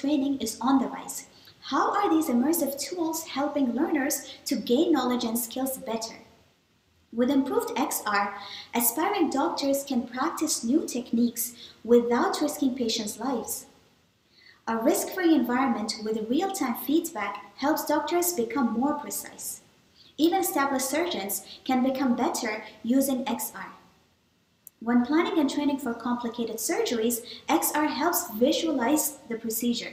training is on the rise. How are these immersive tools helping learners to gain knowledge and skills better? With improved XR, aspiring doctors can practice new techniques without risking patients' lives. A risk-free environment with real-time feedback helps doctors become more precise. Even established surgeons can become better using XR. When planning and training for complicated surgeries, XR helps visualize the procedure.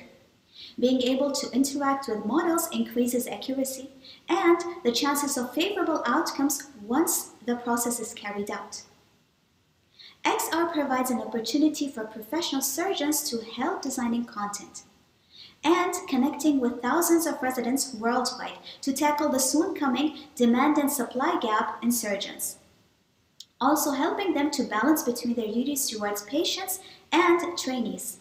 Being able to interact with models increases accuracy and the chances of favorable outcomes once the process is carried out. XR provides an opportunity for professional surgeons to help designing content and connecting with thousands of residents worldwide to tackle the soon coming demand and supply gap in surgeons also helping them to balance between their duties towards patients and trainees.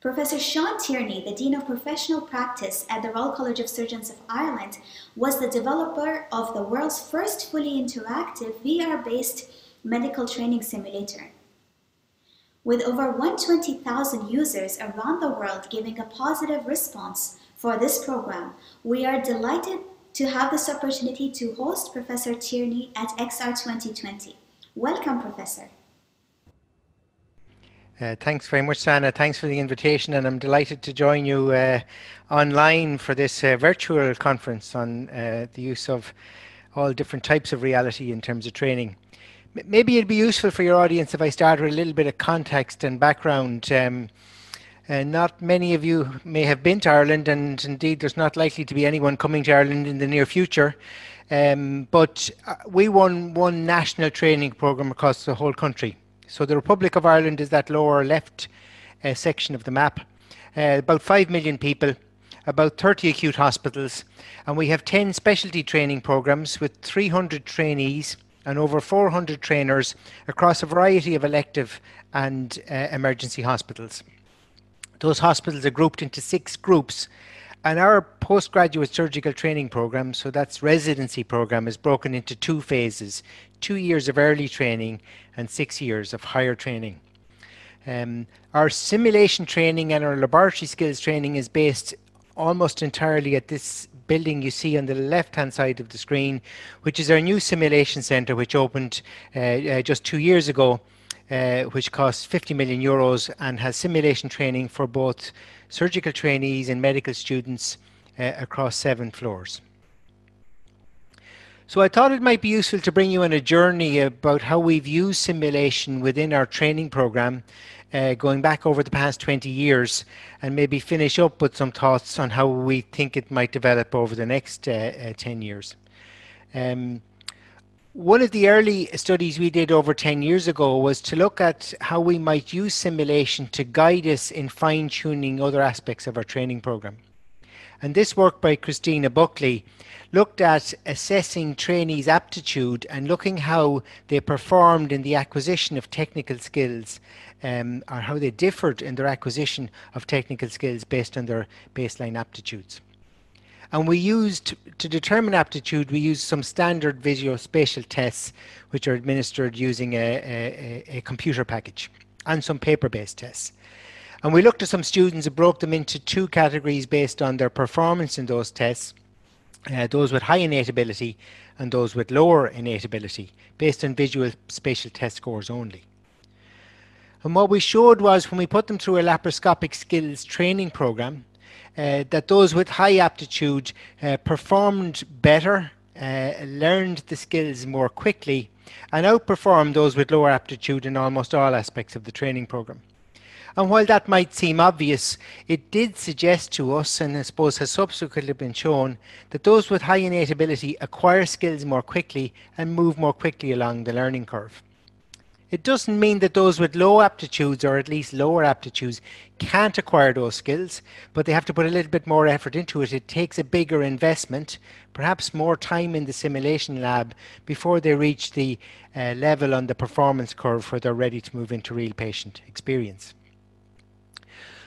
Professor Sean Tierney, the Dean of Professional Practice at the Royal College of Surgeons of Ireland, was the developer of the world's first fully interactive VR-based medical training simulator. With over 120,000 users around the world giving a positive response for this program, we are delighted to have this opportunity to host Professor Tierney at XR 2020. Welcome, Professor. Uh, thanks very much, Sana. Thanks for the invitation, and I'm delighted to join you uh, online for this uh, virtual conference on uh, the use of all different types of reality in terms of training. M maybe it'd be useful for your audience if I start with a little bit of context and background. Um, uh, not many of you may have been to Ireland, and indeed, there's not likely to be anyone coming to Ireland in the near future. Um, but uh, we won one national training program across the whole country. So the Republic of Ireland is that lower left uh, section of the map. Uh, about 5 million people, about 30 acute hospitals, and we have 10 specialty training programs with 300 trainees and over 400 trainers across a variety of elective and uh, emergency hospitals. Those hospitals are grouped into six groups. And our postgraduate surgical training program, so that's residency program, is broken into two phases two years of early training and six years of higher training. Um, our simulation training and our laboratory skills training is based almost entirely at this building you see on the left hand side of the screen, which is our new simulation centre, which opened uh, uh, just two years ago which costs 50 million euros and has simulation training for both surgical trainees and medical students uh, across seven floors. So I thought it might be useful to bring you on a journey about how we've used simulation within our training program uh, going back over the past 20 years and maybe finish up with some thoughts on how we think it might develop over the next uh, uh, 10 years. Um, one of the early studies we did over 10 years ago was to look at how we might use simulation to guide us in fine tuning other aspects of our training program. And this work by Christina Buckley looked at assessing trainees' aptitude and looking how they performed in the acquisition of technical skills um, or how they differed in their acquisition of technical skills based on their baseline aptitudes. And we used, to determine aptitude, we used some standard visuospatial tests, which are administered using a, a, a computer package, and some paper-based tests. And we looked at some students and broke them into two categories based on their performance in those tests, uh, those with high innate ability and those with lower innate ability, based on visual spatial test scores only. And what we showed was when we put them through a laparoscopic skills training program, that those with high aptitude uh, performed better, uh, learned the skills more quickly, and outperformed those with lower aptitude in almost all aspects of the training program. And while that might seem obvious, it did suggest to us, and I suppose has subsequently been shown, that those with high innate ability acquire skills more quickly and move more quickly along the learning curve. It doesn't mean that those with low aptitudes or at least lower aptitudes can't acquire those skills, but they have to put a little bit more effort into it. It takes a bigger investment, perhaps more time in the simulation lab before they reach the uh, level on the performance curve where they're ready to move into real patient experience.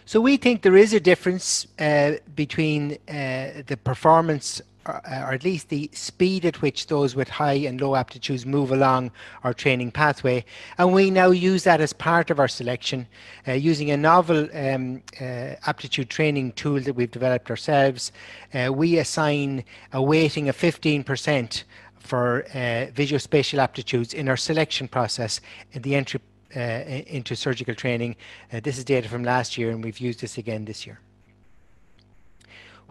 So we think there is a difference uh, between uh, the performance or, or, at least the speed at which those with high and low aptitudes move along our training pathway. And we now use that as part of our selection uh, using a novel um, uh, aptitude training tool that we've developed ourselves. Uh, we assign a weighting of 15% for uh, visuospatial aptitudes in our selection process in the entry uh, into surgical training. Uh, this is data from last year and we've used this again this year.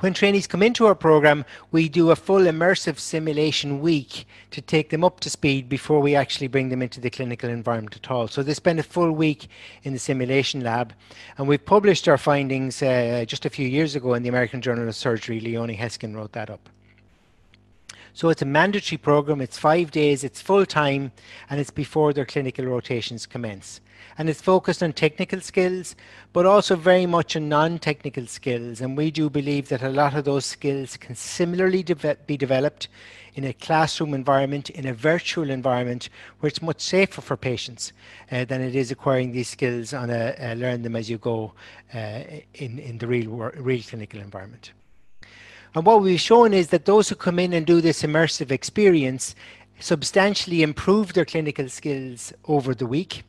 When trainees come into our program, we do a full immersive simulation week to take them up to speed before we actually bring them into the clinical environment at all. So they spend a full week in the simulation lab and we published our findings uh, just a few years ago in the American Journal of Surgery. Leonie Heskin wrote that up. So it's a mandatory program, it's five days, it's full time, and it's before their clinical rotations commence. And it's focused on technical skills, but also very much on non-technical skills. And we do believe that a lot of those skills can similarly de be developed in a classroom environment, in a virtual environment, where it's much safer for patients uh, than it is acquiring these skills on a, a learn them as you go uh, in, in the real, real clinical environment. And what we've shown is that those who come in and do this immersive experience substantially improve their clinical skills over the week.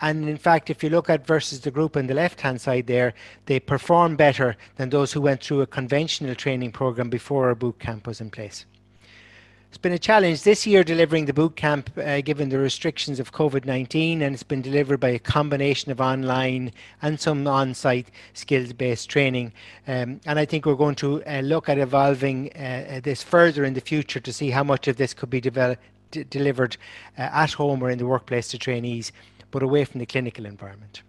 And in fact, if you look at versus the group on the left hand side there, they perform better than those who went through a conventional training program before our boot camp was in place. It's been a challenge this year delivering the boot camp uh, given the restrictions of COVID-19 and it's been delivered by a combination of online and some on-site skills-based training. Um, and I think we're going to uh, look at evolving uh, uh this further in the future to see how much of this could be developed, delivered uh, at home or in the workplace to trainees, but away from the clinical environment.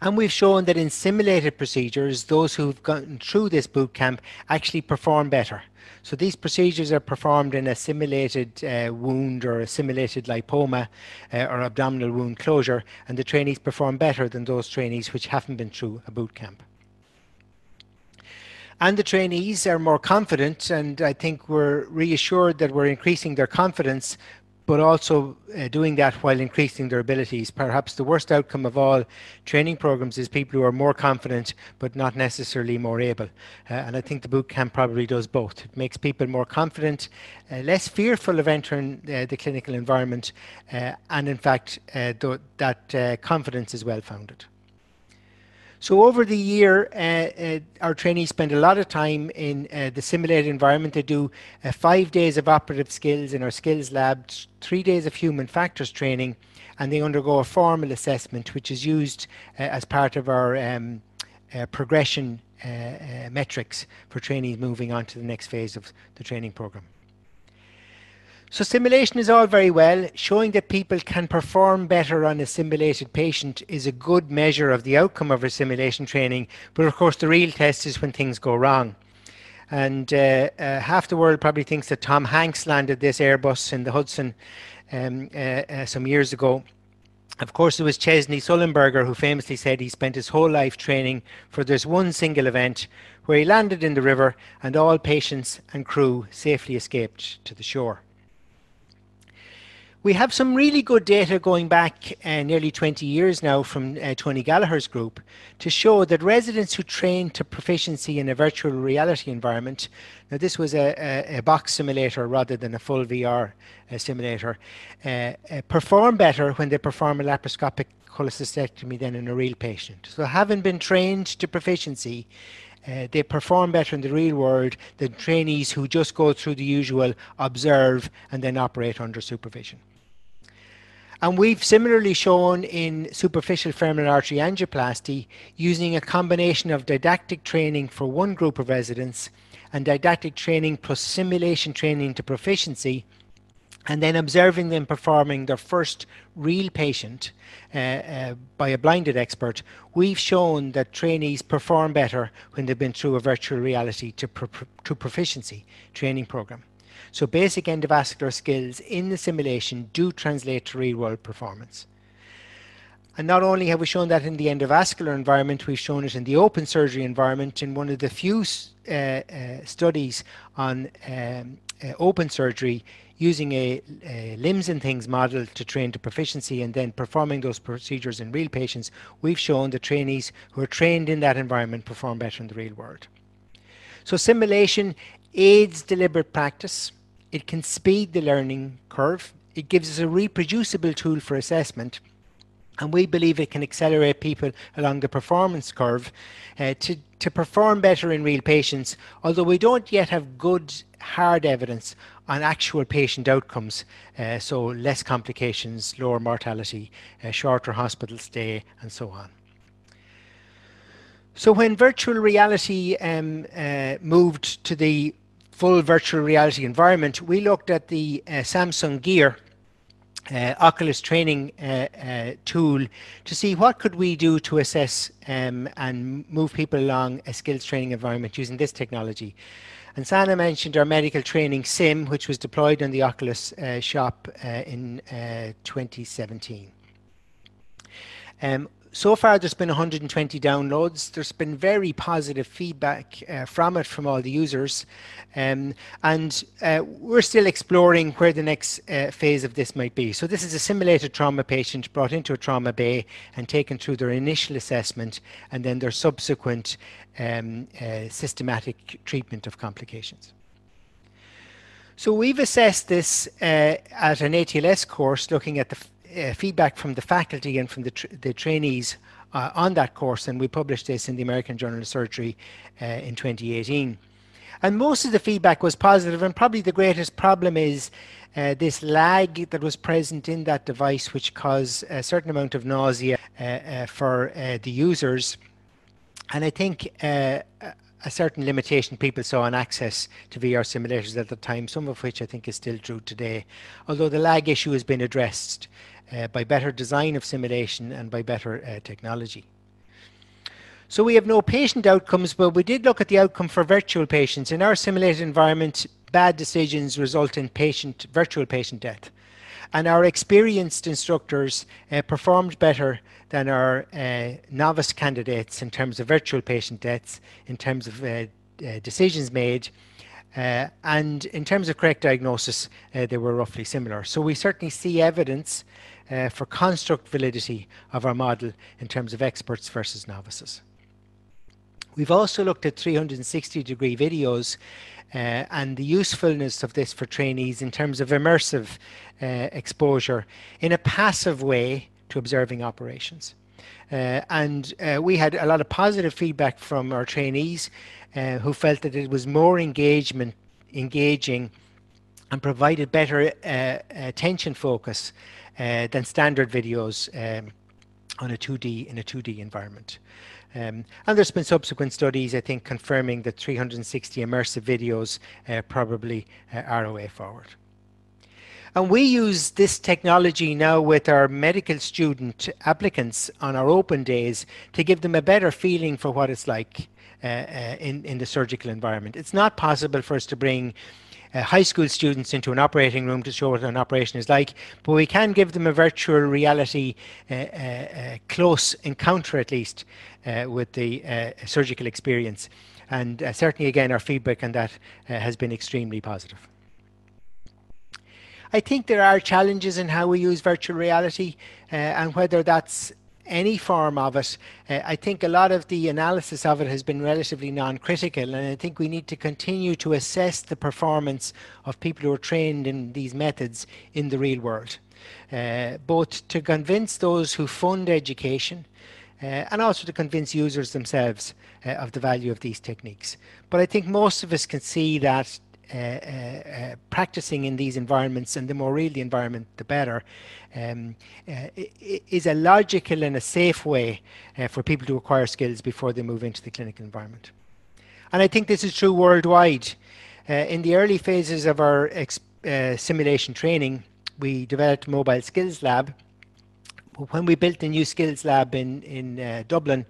And we've shown that in simulated procedures, those who've gone through this boot camp actually perform better. So these procedures are performed in a simulated uh, wound or a simulated lipoma uh, or abdominal wound closure, and the trainees perform better than those trainees which haven't been through a boot camp. And the trainees are more confident, and I think we're reassured that we're increasing their confidence but also uh, doing that while increasing their abilities. Perhaps the worst outcome of all training programs is people who are more confident but not necessarily more able. Uh, and I think the boot camp probably does both. It makes people more confident, uh, less fearful of entering uh, the clinical environment, uh, and in fact, uh, th that confidence is well founded. So over the year, uh, uh, our trainees spend a lot of time in uh, the simulated environment. They do uh, five days of operative skills in our skills lab, three days of human factors training, and they undergo a formal assessment, which is used uh, as part of our um, uh, progression metrics for trainees moving on to the next phase of the training program. So simulation is all very well. Showing that people can perform better on a simulated patient is a good measure of the outcome of a simulation training. But of course, the real test is when things go wrong. And uh, uh, half the world probably thinks that Tom Hanks landed this Airbus in the Hudson um, uh, uh some years ago. Of course, it was Chesley Sullenberger who famously said he spent his whole life training for this one single event where he landed in the river and all patients and crew safely escaped to the shore. We have some really good data going back uh, nearly 20 years now from uh, Tony Gallagher's group to show that residents who train to proficiency in a virtual reality environment, now this was a, a, a box simulator rather than a full VR uh, simulator, uh, uh, perform better when they perform a laparoscopic cholecystectomy than in a real patient. So having been trained to proficiency, uh, they perform better in the real world than trainees who just go through the usual observe and then operate under supervision. And we've similarly shown in superficial femoral artery angioplasty using a combination of didactic training for one group of residents and didactic training plus simulation training to proficiency and then observing them performing their first real patient uh, uh, by a blinded expert, we've shown that trainees perform better when they've been through a virtual reality to, pro to proficiency training program. So basic endovascular skills in the simulation do translate to real world performance. And not only have we shown that in the endovascular environment, we've shown it in the open surgery environment in one of the few uh, uh, studies on um, uh, open surgery using a, a, limbs and things model to train to proficiency and then performing those procedures in real patients, we've shown that trainees who are trained in that environment perform better in the real world. So simulation aids deliberate practice, it can speed the learning curve, it gives us a reproducible tool for assessment, and we believe it can accelerate people along the performance curve uh, to, to perform better in real patients, although we don't yet have good hard evidence on actual patient outcomes, uh, so less complications, lower mortality, uh, shorter hospital stay, and so on. So when virtual reality um, uh, moved to the full virtual reality environment, we looked at the uh, Samsung Gear uh, Oculus training uh, uh, tool to see what could we do to assess um, and move people along a skills training environment using this technology. And Sana mentioned our medical training sim, which was deployed in the Oculus uh, shop uh, in uh, 2017. Um, so far there's been 120 downloads. There's been very positive feedback uh, from it from all the users. Um, and uh, we're still exploring where the next uh, phase of this might be. So this is a simulated trauma patient brought into a trauma bay and taken through their initial assessment and then their subsequent um, uh, systematic treatment of complications. So we've assessed this uh, at an ATLS course looking at the uh, feedback from the faculty and from the, the trainees uh, on that course, and we published this in the American Journal of Surgery uh, in 2018. And most of the feedback was positive, and probably the greatest problem is uh, this lag that was present in that device, which caused a certain amount of nausea uh, uh, for the users. And I think a certain limitation people saw on access to VR simulators at the time, some of which I think is still true today, although the lag issue has been addressed uh, by better design of simulation and by better uh, technology. So we have no patient outcomes, but we did look at the outcome for virtual patients. In our simulated environment, bad decisions result in patient, virtual patient death. And our experienced instructors uh, performed better than our uh, novice candidates in terms of virtual patient deaths, in terms of uh, uh decisions made, uh, and in terms of correct diagnosis, uh, they were roughly similar. So we certainly see evidence uh, for construct validity of our model in terms of experts versus novices. We've also looked at 360 degree videos uh, and the usefulness of this for trainees in terms of immersive uh, exposure in a passive way to observing operations. Uh, and uh, we had a lot of positive feedback from our trainees uh, who felt that it was more engagement, engaging and provided better uh, attention focus uh, than standard videos um, on a 2D in a 2D environment. Um, and there's been subsequent studies, I think, confirming that 360 immersive videos uh, probably uh, are a way forward. And we use this technology now with our medical student applicants on our open days to give them a better feeling for what it's like uh, uh, in, in the surgical environment. It's not possible for us to bring uh, high school students into an operating room to show what an operation is like, but we can give them a virtual reality uh, uh, uh close encounter at least uh, with the uh, surgical experience. And certainly again, our feedback on that has been extremely positive. I think there are challenges in how we use virtual reality and whether that's any form of it, uh, I think a lot of the analysis of it has been relatively non-critical and I think we need to continue to assess the performance of people who are trained in these methods in the real world. Uh, both to convince those who fund education uh, and also to convince users themselves uh, of the value of these techniques. But I think most of us can see that practicing in these environments and the more real the environment, the better, um, uh, is a logical and a safe way for people to acquire skills before they move into the clinical environment. And I think this is true worldwide. in the early phases of our simulation training, we developed a Mobile Skills Lab. When we built the new skills lab in, in uh, Dublin,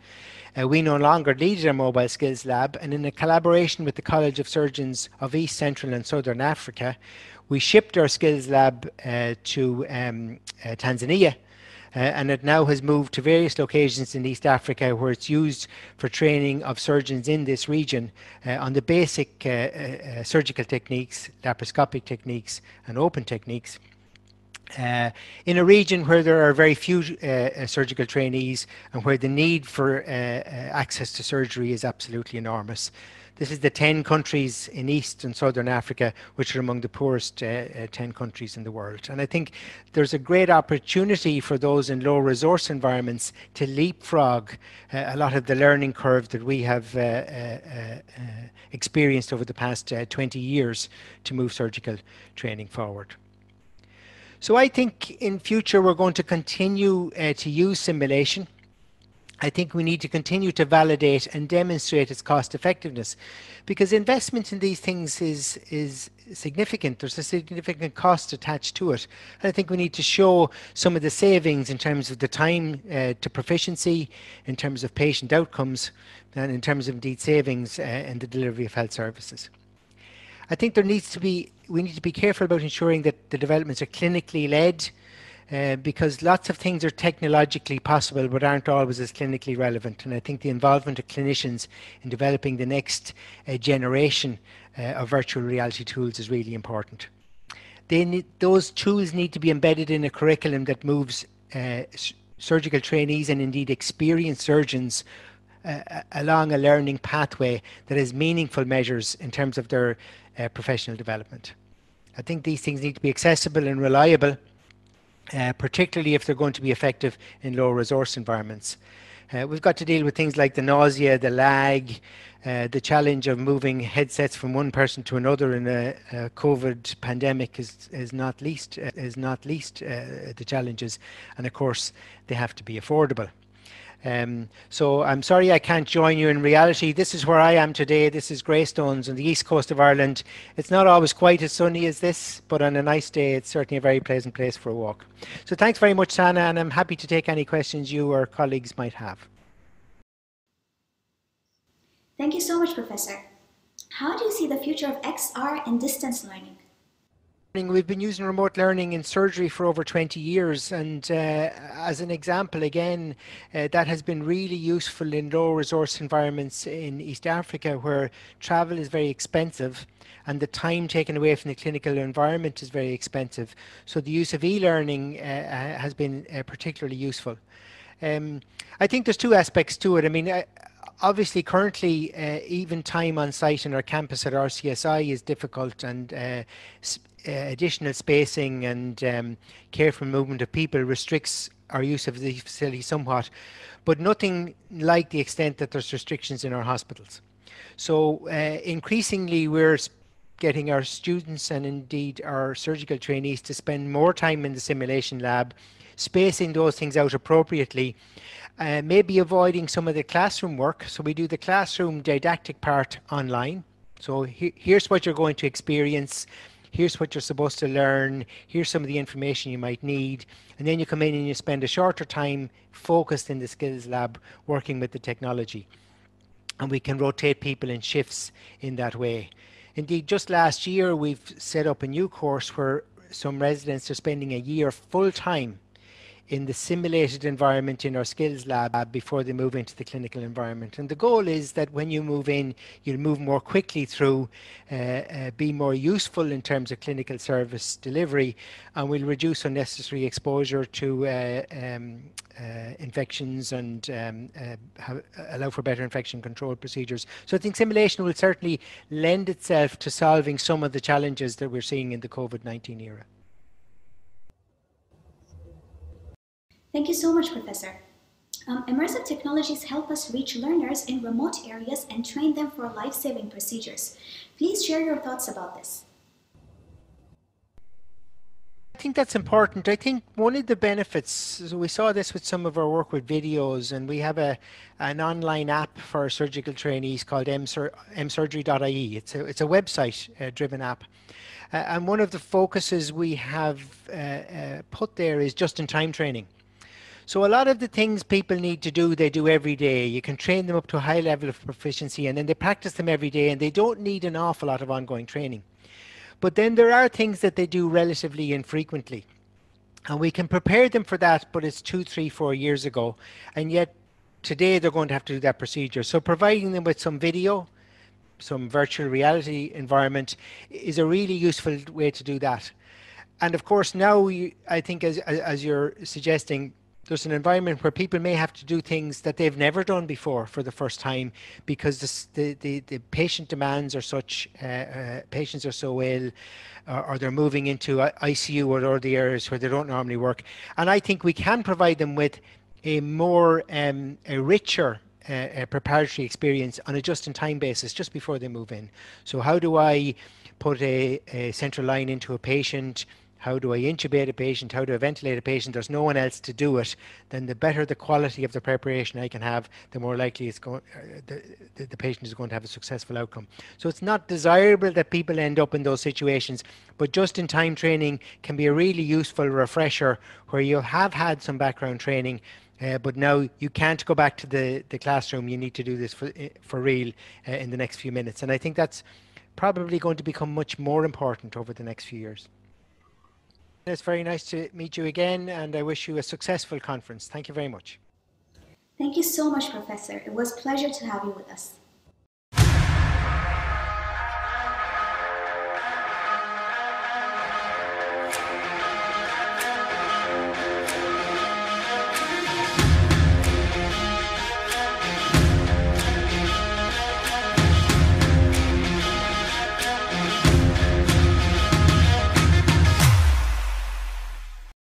uh, we no longer leaded a mobile skills lab, and in a collaboration with the College of Surgeons of East, Central, and Southern Africa, we shipped our skills lab uh, to um, uh, Tanzania. Uh, and it now has moved to various locations in East Africa where it's used for training of surgeons in this region uh, on the basic uh, surgical techniques, laparoscopic techniques, and open techniques. Uh, in a region where there are very few uh, uh surgical trainees and where the need for uh, uh, access to surgery is absolutely enormous. this is the 10 countries in East and Southern Africa, which are among the poorest uh, uh, 10 countries in the world. And I think there's a great opportunity for those in low resource environments to leapfrog a lot of the learning curve that we have experienced over the past 20 years to move surgical training forward. So I think in future we're going to continue to use simulation I think we need to continue to validate and demonstrate its cost effectiveness because investment in these things is is significant. There's a significant cost attached to it. And I think we need to show some of the savings in terms of the time uh, to proficiency, in terms of patient outcomes, and in terms of indeed savings uh, in the delivery of health services. I think there needs to be, we need to be careful about ensuring that the developments are clinically led uh, because lots of things are technologically possible but aren't always as clinically relevant. And I think the involvement of clinicians in developing the next uh, generation uh, of virtual reality tools is really important. Need, those tools need to be embedded in a curriculum that moves uh, surgical trainees and indeed experienced surgeons uh, along a learning pathway that has meaningful measures in terms of their professional development. I think these things need to be accessible and reliable uh, particularly if they're going to be effective in low resource environments. Uh, we've got to deal with things like the nausea, the lag, uh, the challenge of moving headsets from one person to another in a, a COVID pandemic is, is not least uh, is not least uh, the challenges, and of course they have to be affordable. Um, so I'm sorry I can't join you in reality. This is where I am today. This is Greystones on the east coast of Ireland. It's not always quite as sunny as this, but on a nice day, it's certainly a very pleasant place for a walk. So thanks very much, Sana, and I'm happy to take any questions you or colleagues might have. Thank you so much, Professor. How do you see the future of XR and distance learning? We've been using remote learning in surgery for over 20 years, and uh, as an example, again, uh, that has been really useful in low resource environments in East Africa where travel is very expensive and the time taken away from the clinical environment is very expensive. So the use of e-learning uh, uh has been uh, particularly useful. Um, I think there's two aspects to it. I mean, uh, obviously currently uh, even time on site in our campus at RCSI is difficult and uh, uh, additional spacing and um, careful movement of people restricts our use of the facility somewhat, but nothing like the extent that there's restrictions in our hospitals. So uh, increasingly we're getting our students and indeed our surgical trainees to spend more time in the simulation lab, spacing those things out appropriately, uh, maybe avoiding some of the classroom work. So we do the classroom didactic part online. So he here's what you're going to experience here's what you're supposed to learn, here's some of the information you might need, and then you come in and you spend a shorter time focused in the skills lab working with the technology. And we can rotate people in shifts in that way. Indeed, just last year, we've set up a new course where some residents are spending a year full time in the simulated environment in our skills lab before they move into the clinical environment. And the goal is that when you move in, you'll move more quickly through, uh, uh, be more useful in terms of clinical service delivery, and we'll reduce unnecessary exposure to uh, um, uh, infections and um, uh, have, allow for better infection control procedures. So I think simulation will certainly lend itself to solving some of the challenges that we're seeing in the COVID-19 era. Thank you so much, Professor. Um, immersive technologies help us reach learners in remote areas and train them for life-saving procedures. Please share your thoughts about this. I think that's important. I think one of the benefits, we saw this with some of our work with videos, and we have a an online app for surgical trainees called msurgery.ie. It's a, it's a website-driven uh, app. Uh, and one of the focuses we have uh, uh put there is just-in-time training. So a lot of the things people need to do, they do every day. You can train them up to a high level of proficiency and then they practice them every day and they don't need an awful lot of ongoing training. But then there are things that they do relatively infrequently. And we can prepare them for that, but it's two, three, four years ago. And yet today they're going to have to do that procedure. So providing them with some video, some virtual reality environment is a really useful way to do that. And of course, now I think as, as you're suggesting, there's an environment where people may have to do things that they've never done before for the first time because the, the, the patient demands are such, uh, uh, patients are so ill, or, or, they're moving into ICU or, the areas where they don't normally work. And I think we can provide them with a more, um, a richer uh, preparatory experience on a just-in-time basis just before they move in. So how do I put a, a central line into a patient? How do I intubate a patient, how do I ventilate a patient, there's no one else to do it, then the better the quality of the preparation I can have, the more likely it's going, uh, the, the, patient is going to have a successful outcome. So it's not desirable that people end up in those situations, but just in time training can be a really useful refresher where you have had some background training uh, but now you can't go back to the, the classroom. You need to do this for, for real uh, in the next few minutes. And I think that's probably going to become much more important over the next few years. It's very nice to meet you again, and I wish you a successful conference. Thank you very much. Thank you so much, Professor. It was a pleasure to have you with us.